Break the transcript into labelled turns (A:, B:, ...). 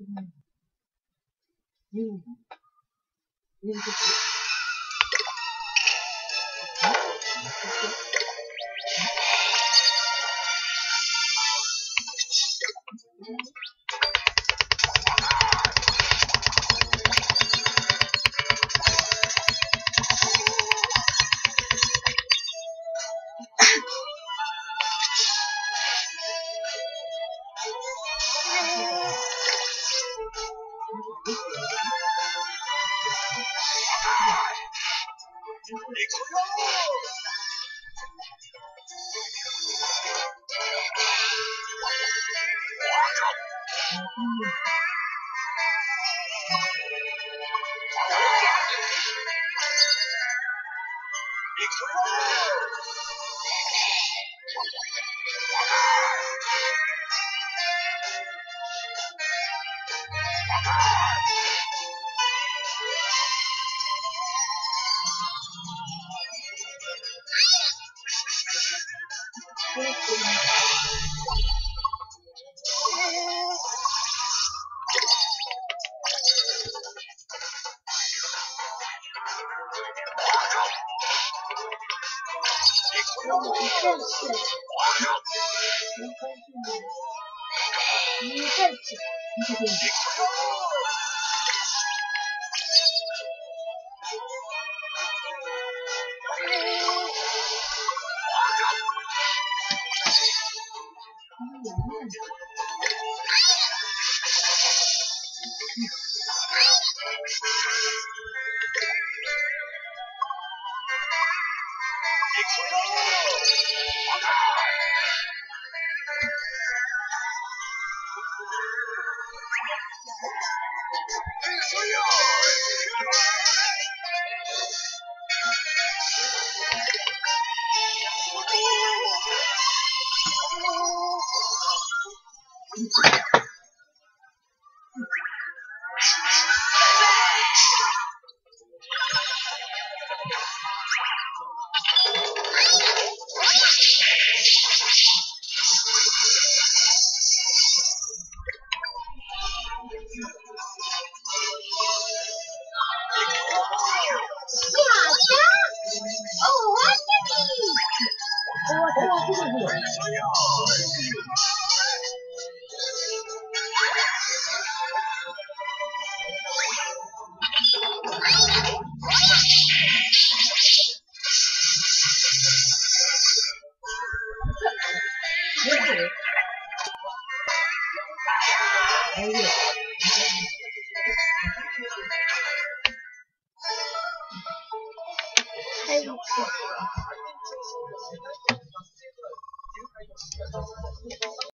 A: 음. 음. 你靠！
B: 我靠！
A: 你靠！2
C: セ
A: ンチ。2センチ。Fire!
B: Oh, yeah.
C: ให้